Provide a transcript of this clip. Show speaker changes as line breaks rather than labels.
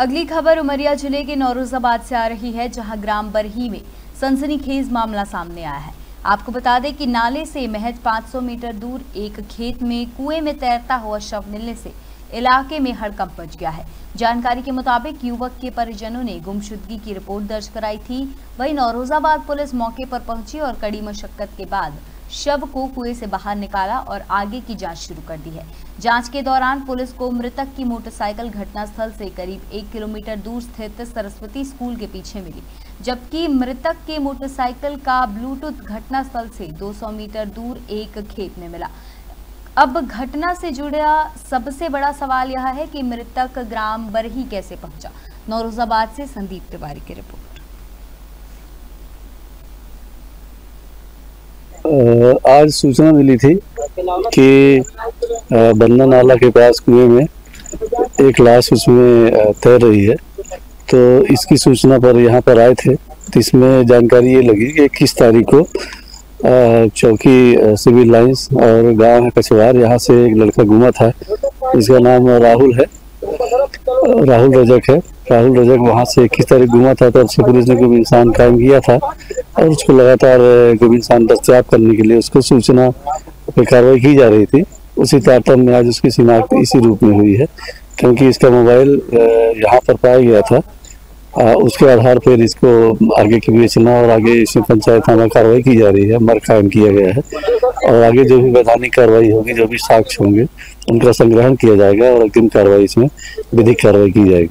अगली खबर उमरिया ज़िले के नौरोजाबाद से आ रही है, जहाँ ग्राम बरही में सनसनीखेज मामला सामने आया है। आपको बता दें कि नाले से महज 500 मीटर दूर एक खेत में कुएँ में तैरता हुआ शव मिलने से इलाके में हड़कंप मच गया है। जानकारी के मुताबिक युवक के परिजनों ने गुमशुदगी की रिपोर्ट दर्ज कराई थी। वहीं नौरोजाबाद पुलिस मौके पर पहुँची और कड़ी मशक्कत के बाद शव को कुएँ से बाहर निकाला और आगे की जाँच शुरू कर दी है। जाँच के दौरान पुलिस को मृतक की मोटरसाइकिल घटनास्थल से करीब एक किलोमीटर दूर स्थित सरस्वती स्कूल के पीछे मिली, जबकि मृतक के मोटरसाइकिल का ब्लूटूथ घटनास्थल से 200 मीटर दूर एक खेत में मिला। अब घटना से जुड़ा सबसे बड़ा सवाल यह है कि मृतक ग्राम बरही कैसे पहुँचा? नौरोजाबाद से संदीप तिवारी की रिपोर्ट।
आज सूचना मिली थी कि बंदा नाला के पास कुएँ में एक लाश उसमें तैर रही है। तो इसकी सूचना पर यहाँ पर आए थे तो इसमें जानकारी ये लगी कि किस तारीख को चौकी सिविल लाइंस और गाँव है कछवार यहाँ से एक लड़का घूमा था। इसका नाम राहुल है। राहुल रजक है। राहुल रजक वहाँ से इक्कीस तारीख घूमा था, तब से पुलिस ने गुम इंसान कायम किया था। और उसको लगातार गुम इंसान दस्तियाब करने के लिए उसको सूचना पर कार्रवाई की जा रही थी। उसी तारतम्य में आज उसकी शिनाख्त इसी रूप में हुई है क्योंकि इसका मोबाइल यहाँ पर पाया गया था। आ, उसके आधार पर इसको आगे की विवेचना और आगे इसमें पंचायत थाना कार्रवाई की जा रही है मर कायम किया गया है। और आगे जो भी वैधानिक कार्रवाई होगी जो भी साक्ष्य होंगे उनका संग्रहण किया जाएगा और अंतिम कार्रवाई इसमें विधिक कार्रवाई की जाएगी।